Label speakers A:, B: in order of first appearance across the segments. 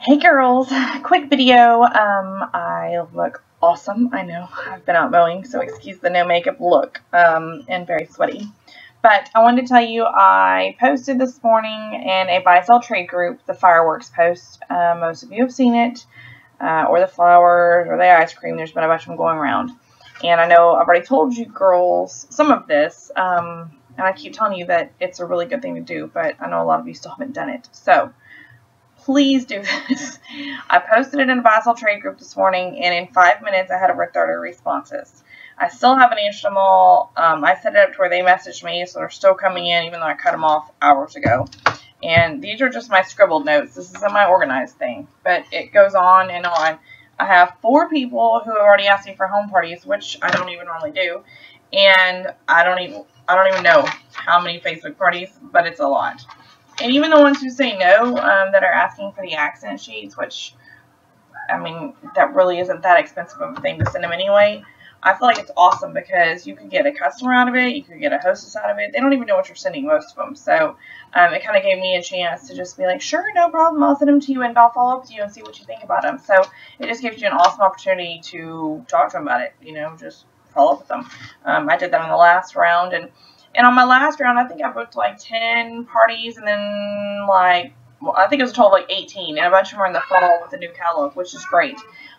A: Hey girls, quick video. Um, I look awesome. I know I've been out mowing, so excuse the no makeup look um, and very sweaty. But I wanted to tell you I posted this morning in a buy sell trade group the fireworks post. Uh, most of you have seen it, uh, or the flowers, or the ice cream. There's been a bunch of them going around. And I know I've already told you girls some of this, um, and I keep telling you that it's a really good thing to do, but I know a lot of you still haven't done it. So, please do this. I posted it in a buy trade group this morning, and in five minutes I had over 30 responses. I still haven't answered them all. Um, I set it up to where they messaged me, so they're still coming in, even though I cut them off hours ago. And these are just my scribbled notes. This isn't my organized thing, but it goes on and on. I have four people who have already asked me for home parties, which I don't even normally do, and I don't even I don't even know how many Facebook parties, but it's a lot. And even the ones who say no, um, that are asking for the accent sheets, which, I mean, that really isn't that expensive of a thing to send them anyway. I feel like it's awesome because you could get a customer out of it, you could get a hostess out of it. They don't even know what you're sending, most of them. So um, it kind of gave me a chance to just be like, sure, no problem, I'll send them to you and I'll follow up with you and see what you think about them. So it just gives you an awesome opportunity to talk to them about it, you know, just follow up with them. Um, I did that in the last round and and on my last round, I think I booked like 10 parties and then like, well, I think it was a total of like 18 and a bunch of them were in the fall with the new catalog, which is great.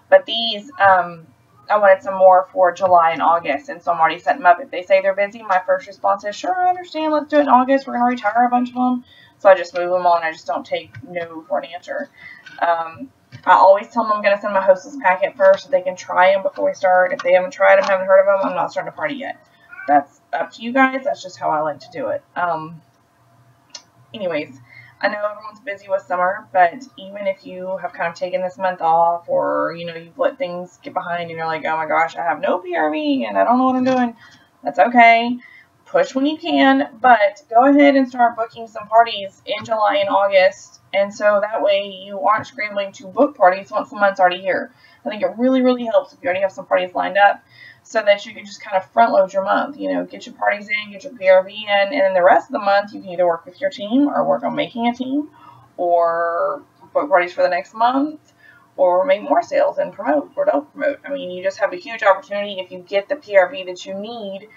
A: But these, um, I wanted some more for July and August, and so I'm already setting them up. If they say they're busy, my first response is, sure, I understand, let's do it in August. We're going to retire a bunch of them. So I just move them on. I just don't take no for an answer. Um, I always tell them I'm going to send my hostess packet first so they can try them before we start. If they haven't tried them, haven't heard of them, I'm not starting a party yet. That's up to you guys. That's just how I like to do it. Um, anyways, I know everyone's busy with summer, but even if you have kind of taken this month off or, you know, you've let things get behind and you're like, oh my gosh, I have no PRV and I don't know what I'm doing, that's okay. Push when you can, but go ahead and start booking some parties in July and August. And so that way you aren't scrambling to book parties once the month's already here. I think it really, really helps if you already have some parties lined up so that you can just kind of front load your month. You know, get your parties in, get your PRV in, and then the rest of the month you can either work with your team or work on making a team or book parties for the next month or make more sales and promote or don't promote. I mean, you just have a huge opportunity if you get the PRV that you need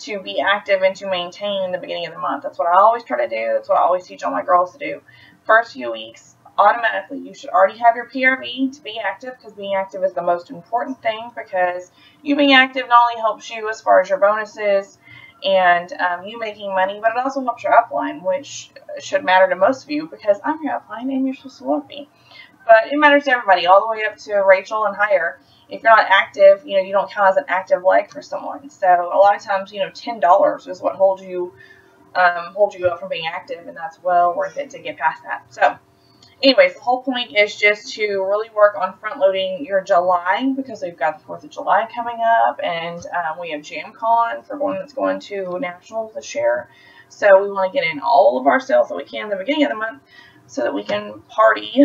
A: to be active and to maintain in the beginning of the month. That's what I always try to do. That's what I always teach all my girls to do. First few weeks, automatically you should already have your PRV to be active because being active is the most important thing because you being active not only helps you as far as your bonuses and um, you making money, but it also helps your upline, which should matter to most of you because I'm your upline and you're supposed to love me. But it matters to everybody, all the way up to Rachel and higher. If you're not active, you know, you don't count as an active leg for someone. So a lot of times, you know, $10 is what holds you um, holds you up from being active, and that's well worth it to get past that. So anyways, the whole point is just to really work on front loading your July because we've got the 4th of July coming up and um, we have JamCon for one that's going to Nationals this year. So we want to get in all of our sales that we can at the beginning of the month so that we can party.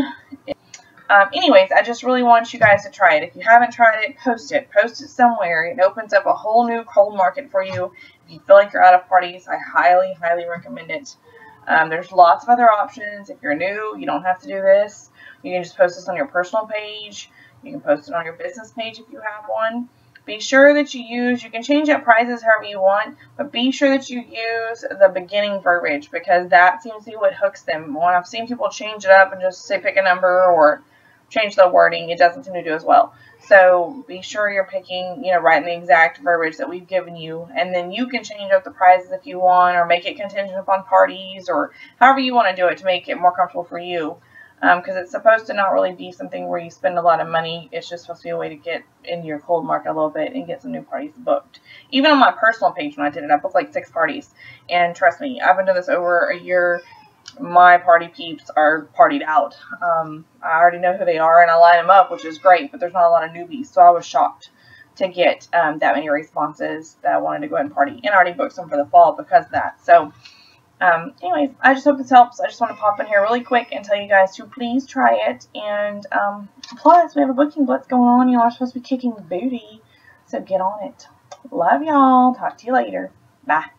A: Um, anyways, I just really want you guys to try it. If you haven't tried it, post it. Post it somewhere. It opens up a whole new cold market for you. If you feel like you're out of parties, I highly, highly recommend it. Um, there's lots of other options. If you're new, you don't have to do this. You can just post this on your personal page. You can post it on your business page if you have one. Be sure that you use, you can change up prices however you want, but be sure that you use the beginning verbiage because that seems to be what hooks them. When I've seen people change it up and just say pick a number or change the wording, it doesn't seem to do as well. So be sure you're picking, you know, writing the exact verbiage that we've given you. And then you can change up the prizes if you want or make it contingent upon parties or however you want to do it to make it more comfortable for you. Because um, it's supposed to not really be something where you spend a lot of money. It's just supposed to be a way to get into your cold market a little bit and get some new parties booked. Even on my personal page when I did it, I booked like six parties. And trust me, I've been doing this over a year my party peeps are partied out. Um, I already know who they are and I line them up, which is great, but there's not a lot of newbies. So I was shocked to get um, that many responses that I wanted to go ahead and party. And I already booked some for the fall because of that. So, um, anyways, I just hope this helps. I just want to pop in here really quick and tell you guys to please try it. And um, plus, we have a booking blitz going on. Know, I'm supposed to be kicking booty. So get on it. Love y'all. Talk to you later. Bye.